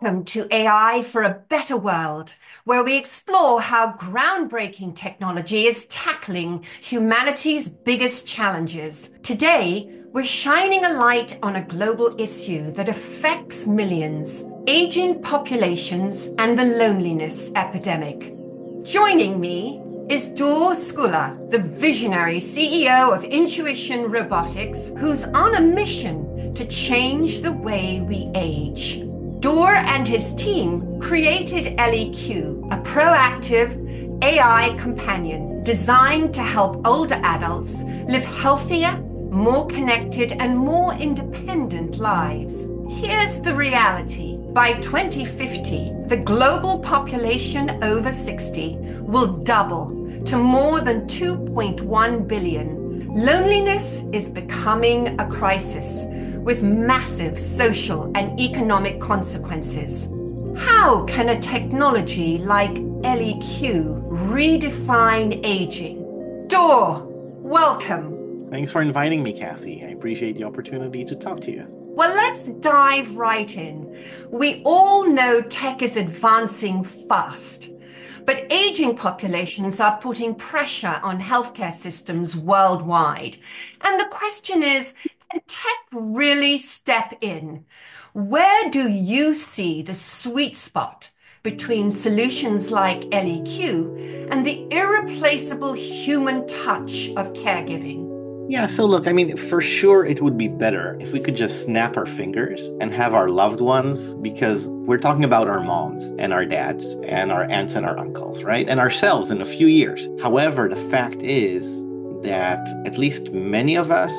Welcome to AI for a Better World, where we explore how groundbreaking technology is tackling humanity's biggest challenges. Today, we're shining a light on a global issue that affects millions aging populations and the loneliness epidemic. Joining me is Dor Skuler, the visionary CEO of Intuition Robotics, who's on a mission to change the way we age. Dor and his team created ElliQ, a proactive AI companion designed to help older adults live healthier, more connected, and more independent lives. Here's the reality. By 2050, the global population over 60 will double to more than 2.1 billion. Loneliness is becoming a crisis with massive social and economic consequences. How can a technology like ElliQ redefine aging? Dor, welcome. Thanks for inviting me, Cathy. I appreciate the opportunity to talk to you. Well, let's dive right in. We all know tech is advancing fast, but aging populations are putting pressure on healthcare systems worldwide. And the question is can tech really step in? Where do you see the sweet spot between solutions like ElliQ and the irreplaceable human touch of caregiving? Yeah, so look, I mean, for sure it would be better if we could just snap our fingers and have our loved ones, because we're talking about our moms and our dads and our aunts and our uncles, right? And ourselves in a few years. However, the fact is that at least many of us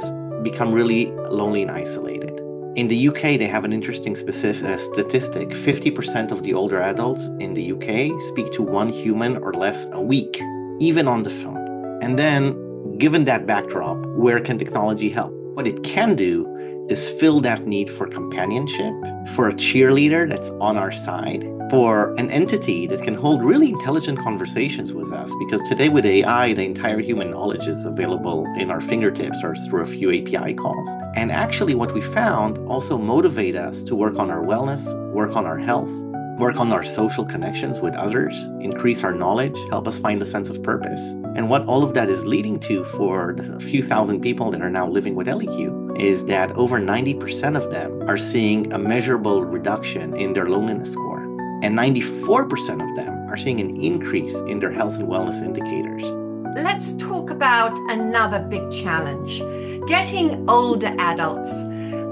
become really lonely and isolated. In the UK, they have an interesting specific, uh, statistic 50% of the older adults in the UK speak to one human or less a week, even on the phone. And then, given that backdrop, where can technology help? What it can do is fill that need for companionship, for a cheerleader that's on our side, for an entity that can hold really intelligent conversations with us. Because today, with AI, the entire human knowledge is available in our fingertips or through a few API calls. And actually, what we found also motivate us to work on our wellness, work on our health, work on our social connections with others, increase our knowledge, help us find a sense of purpose. And what all of that is leading to for the few thousand people that are now living with ElliQ is that over 90% of them are seeing a measurable reduction in their loneliness score. And 94% of them are seeing an increase in their health and wellness indicators. Let's talk about another big challenge getting older adults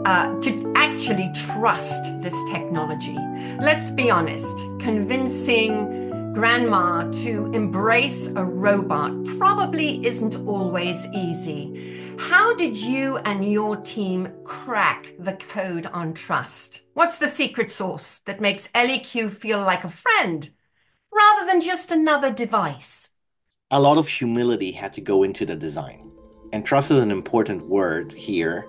uh, to actually trust this technology. Let's be honest, convincing grandma to embrace a robot probably isn't always easy. How did you and your team crack the code on trust? What's the secret sauce that makes ElliQ feel like a friend rather than just another device? A lot of humility had to go into the design. And trust is an important word here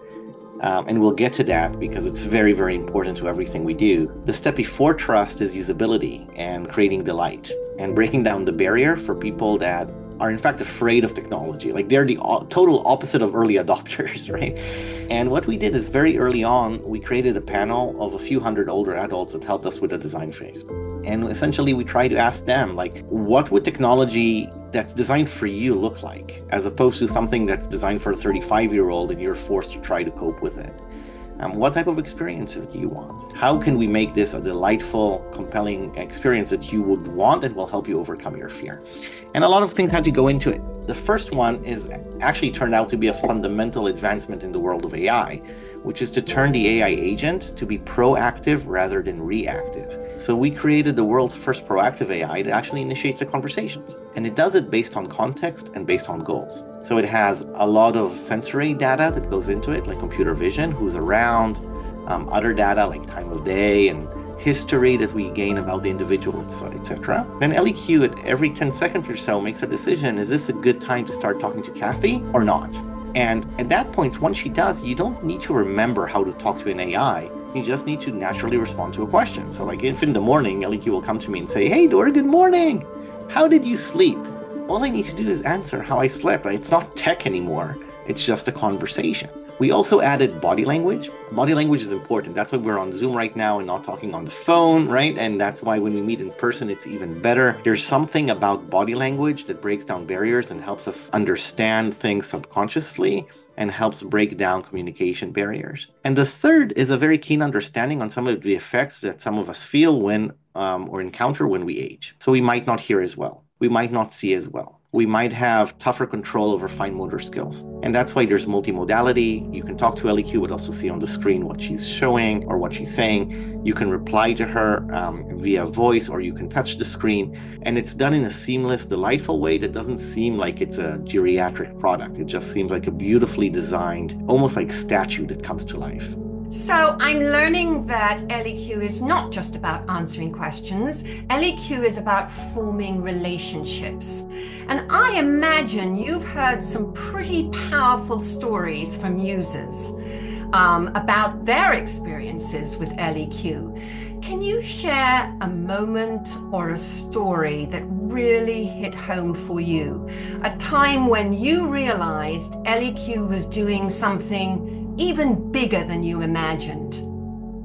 um, and we'll get to that because it's very, very important to everything we do. The step before trust is usability and creating delight and breaking down the barrier for people that are in fact afraid of technology. Like they're the total opposite of early adopters, right? And what we did is very early on, we created a panel of a few hundred older adults that helped us with the design phase. And essentially, we tried to ask them, like, what would technology that's designed for you look like, as opposed to something that's designed for a 35 year old and you're forced to try to cope with it? Um, what type of experiences do you want? How can we make this a delightful, compelling experience that you would want that will help you overcome your fear? And a lot of things had to go into it. The first one is actually turned out to be a fundamental advancement in the world of AI which is to turn the AI agent to be proactive rather than reactive. So we created the world's first proactive AI that actually initiates the conversations. And it does it based on context and based on goals. So it has a lot of sensory data that goes into it, like computer vision, who's around, um, other data like time of day and history that we gain about the individual, etc. Then ElliQ at every 10 seconds or so makes a decision, is this a good time to start talking to Cathy or not? And at that point, once she does, you don't need to remember how to talk to an AI. You just need to naturally respond to a question. So, like if in the morning, ElliQ will come to me and say, Hey, Dora, good morning. How did you sleep? All I need to do is answer how I slept. It's not tech anymore, it's just a conversation. We also added body language. Body language is important. That's why we're on Zoom right now and not talking on the phone, right? And that's why when we meet in person, it's even better. There's something about body language that breaks down barriers and helps us understand things subconsciously and helps break down communication barriers. And the third is a very keen understanding on some of the effects that some of us feel when um, or encounter when we age. So we might not hear as well, we might not see as well we might have tougher control over fine motor skills. And that's why there's multimodality. You can talk to Ellie but also see on the screen what she's showing or what she's saying. You can reply to her um, via voice or you can touch the screen. And it's done in a seamless, delightful way that doesn't seem like it's a geriatric product. It just seems like a beautifully designed, almost like statue that comes to life. So I'm learning that ElliQ is not just about answering questions. ElliQ is about forming relationships. And I imagine you've heard some pretty powerful stories from users um, about their experiences with ElliQ. Can you share a moment or a story that really hit home for you? A time when you realized ElliQ was doing something even bigger than you imagined?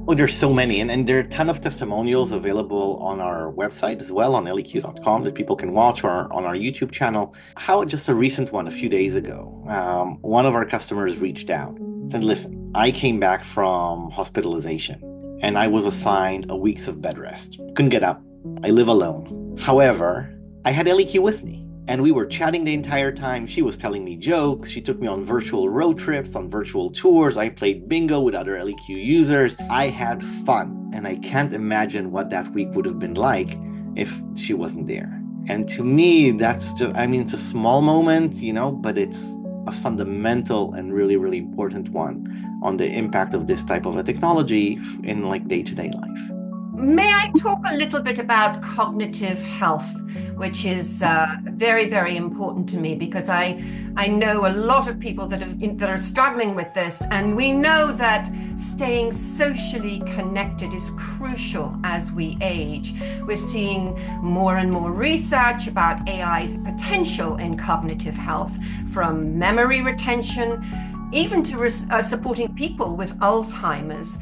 Oh, there's so many, and, and there are a ton of testimonials available on our website as well, on elliq.com, that people can watch, or on our YouTube channel. How just a recent one a few days ago, um, one of our customers reached out and said, Listen, I came back from hospitalization and I was assigned a weeks of bed rest. Couldn't get up. I live alone. However, I had ElliQ with me and we were chatting the entire time. She was telling me jokes. She took me on virtual road trips, on virtual tours. I played bingo with other ElliQ users. I had fun. And I can't imagine what that week would have been like if she wasn't there. And to me, that's just, I mean, it's a small moment, you know, but it's a fundamental and really, really important one on the impact of this type of a technology in like day to day life. May I talk a little bit about cognitive health, which is uh, very, very important to me because I I know a lot of people that have, that are struggling with this, and we know that staying socially connected is crucial as we age. We're seeing more and more research about AI's potential in cognitive health, from memory retention, even to res- uh, supporting people with Alzheimer's.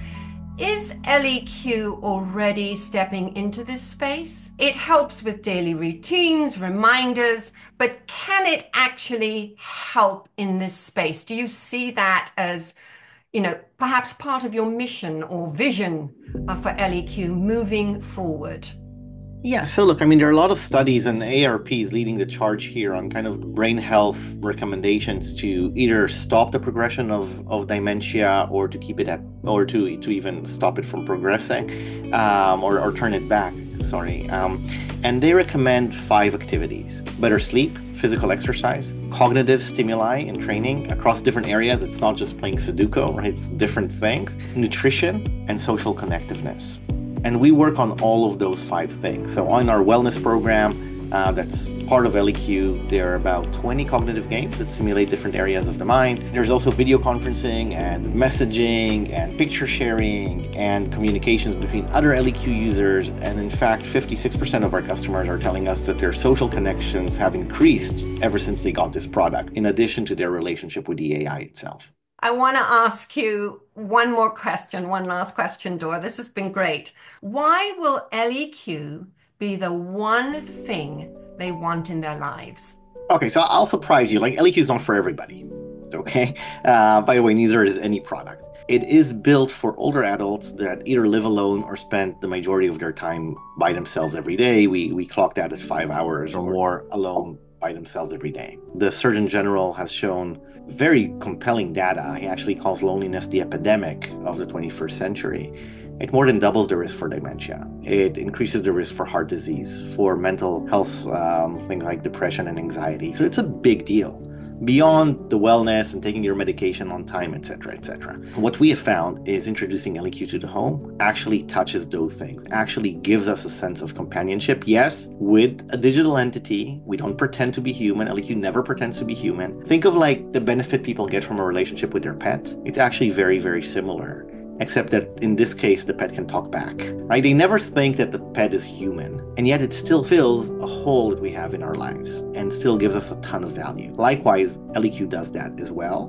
Is ElliQ already stepping into this space? It helps with daily routines, reminders, but can it actually help in this space? Do you see that as, you know, perhaps part of your mission or vision uh, for ElliQ moving forward? Yeah, so look, I mean, there are a lot of studies, and AARP is leading the charge here on kind of brain health recommendations to either stop the progression of, of dementia or to keep it at, or to, to even stop it from progressing um, or, or turn it back. Sorry. Um, and they recommend five activities better sleep, physical exercise, cognitive stimuli and training across different areas. It's not just playing Sudoku, right? It's different things, nutrition, and social connectiveness. And we work on all of those five things. So, on our wellness program, uh, that's part of ElliQ, there are about 20 cognitive games that simulate different areas of the mind. There's also video conferencing and messaging and picture sharing and communications between other ElliQ users. And in fact, 56% of our customers are telling us that their social connections have increased ever since they got this product, in addition to their relationship with the AI itself. I want to ask you one more question, one last question, Dora. This has been great. Why will ElliQ be the one thing they want in their lives? Okay, so I'll surprise you. Like ElliQ is not for everybody. Okay. Uh, by the way, neither is any product. It is built for older adults that either live alone or spend the majority of their time by themselves every day. We we clock that at five hours or more alone by themselves every day. The Surgeon General has shown very compelling data. He actually calls loneliness the epidemic of the 21st century. It more than doubles the risk for dementia. It increases the risk for heart disease, for mental health, um, things like depression and anxiety. So it's a big deal beyond the wellness and taking your medication on time, etc., etc. What we have found is introducing ElliQ to the home actually touches those things, actually gives us a sense of companionship. Yes, with a digital entity, we don't pretend to be human. ElliQ never pretends to be human. Think of like the benefit people get from a relationship with their pet. It's actually very, very similar except that in this case the pet can talk back right they never think that the pet is human and yet it still fills a hole that we have in our lives and still gives us a ton of value likewise ElliQ does that as well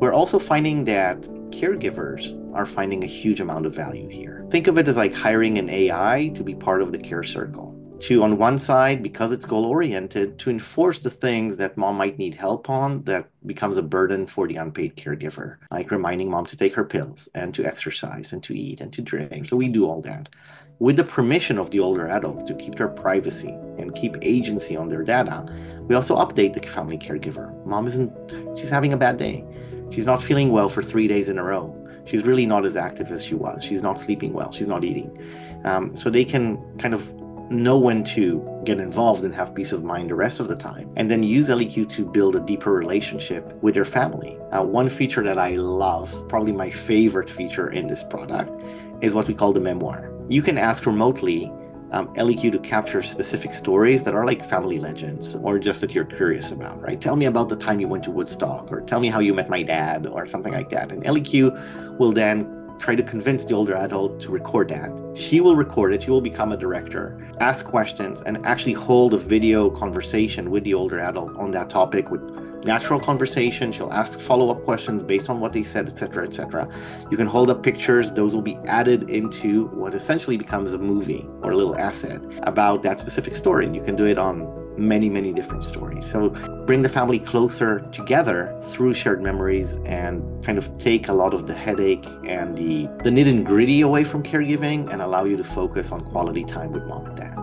We're also finding that caregivers are finding a huge amount of value here. Think of it as like hiring an AI to be part of the care circle. To, on one side, because it's goal oriented, to enforce the things that mom might need help on that becomes a burden for the unpaid caregiver, like reminding mom to take her pills and to exercise and to eat and to drink. So we do all that with the permission of the older adult to keep their privacy and keep agency on their data. We also update the family caregiver. Mom isn't, she's having a bad day. She's not feeling well for three days in a row. She's really not as active as she was. She's not sleeping well. She's not eating. Um, so they can kind of know when to get involved and have peace of mind the rest of the time, and then use ElliQ to build a deeper relationship with their family. Uh, one feature that I love, probably my favorite feature in this product, is what we call the memoir. You can ask remotely um, ElliQ to capture specific stories that are like family legends or just that you're curious about, right? Tell me about the time you went to Woodstock or tell me how you met my dad or something like that. And ElliQ will then try to convince the older adult to record that. She will record it, she will become a director, ask questions, and actually hold a video conversation with the older adult on that topic with natural conversation. She'll ask follow up questions based on what they said, etc., etc. You can hold up pictures, those will be added into what essentially becomes a movie or a little asset about that specific story. And you can do it on many, many different stories. So bring the family closer together through shared memories and kind of take a lot of the headache and the, the nitty and gritty away from caregiving and allow you to focus on quality time with mom and dad.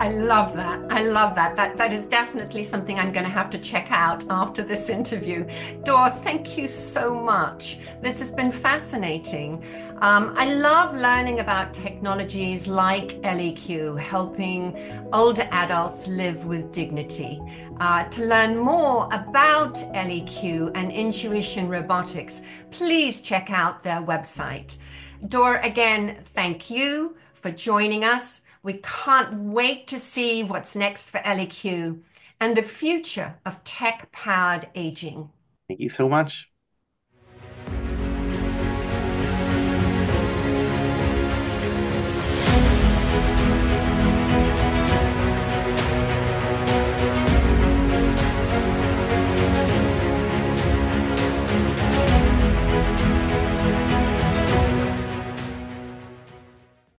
I love that. I love that. That that is definitely something I'm going to have to check out after this interview. Dor, thank you so much. This has been fascinating. Um, I love learning about technologies like ElliQ, helping older adults live with dignity. Uh, to learn more about ElliQ and Intuition Robotics, please check out their website. Dor, again, thank you for joining us. We can't wait to see what's next for ElliQ and the future of tech powered aging. Thank you so much.